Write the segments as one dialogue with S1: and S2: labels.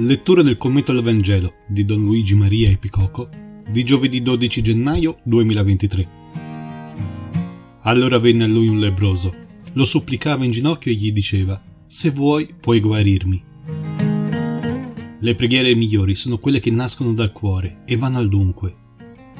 S1: Lettura del commento al Vangelo di Don Luigi Maria Epicoco di giovedì 12 gennaio 2023. Allora venne a lui un lebroso, lo supplicava in ginocchio e gli diceva: Se vuoi, puoi guarirmi. Le preghiere migliori sono quelle che nascono dal cuore e vanno al dunque.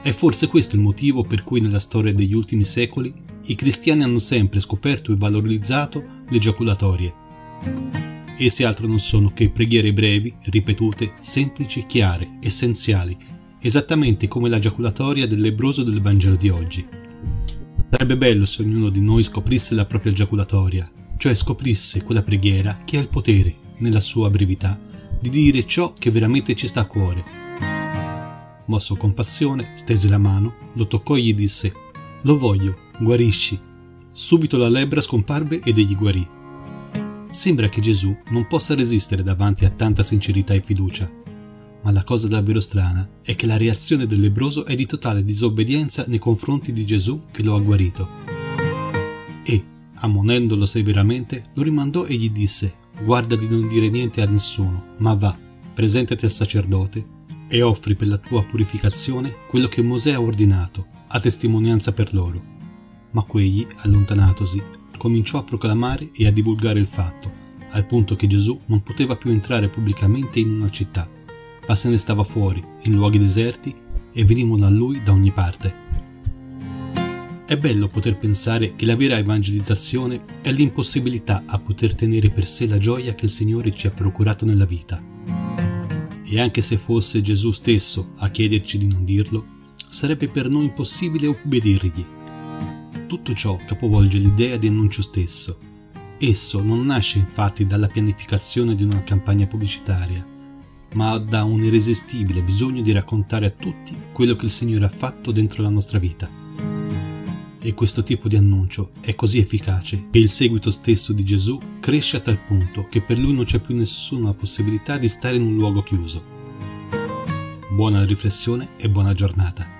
S1: È forse questo il motivo per cui nella storia degli ultimi secoli i cristiani hanno sempre scoperto e valorizzato le giaculatorie Esse altro non sono che preghiere brevi, ripetute, semplici, chiare, essenziali, esattamente come la giaculatoria del lebroso del Vangelo di oggi. Sarebbe bello se ognuno di noi scoprisse la propria giaculatoria, cioè scoprisse quella preghiera che ha il potere, nella sua brevità, di dire ciò che veramente ci sta a cuore. Mosso con passione, stese la mano, lo toccò e gli disse: Lo voglio, guarisci. Subito la lebbra scomparve ed egli guarì. Sembra che Gesù non possa resistere davanti a tanta sincerità e fiducia. Ma la cosa davvero strana è che la reazione del lebroso è di totale disobbedienza nei confronti di Gesù che lo ha guarito. E, ammonendolo severamente, lo rimandò e gli disse: Guarda di non dire niente a nessuno, ma va, presentati al sacerdote e offri per la tua purificazione quello che Mosè ha ordinato, a testimonianza per loro. Ma quegli, allontanatosi, cominciò a proclamare e a divulgare il fatto, al punto che Gesù non poteva più entrare pubblicamente in una città, ma se ne stava fuori, in luoghi deserti, e venivano a lui da ogni parte. È bello poter pensare che la vera evangelizzazione è l'impossibilità a poter tenere per sé la gioia che il Signore ci ha procurato nella vita. E anche se fosse Gesù stesso a chiederci di non dirlo, sarebbe per noi impossibile ubbidirgli tutto ciò capovolge l'idea di annuncio stesso. Esso non nasce infatti dalla pianificazione di una campagna pubblicitaria, ma da un irresistibile bisogno di raccontare a tutti quello che il Signore ha fatto dentro la nostra vita. E questo tipo di annuncio è così efficace che il seguito stesso di Gesù cresce a tal punto che per lui non c'è più nessuna possibilità di stare in un luogo chiuso. Buona riflessione e buona giornata.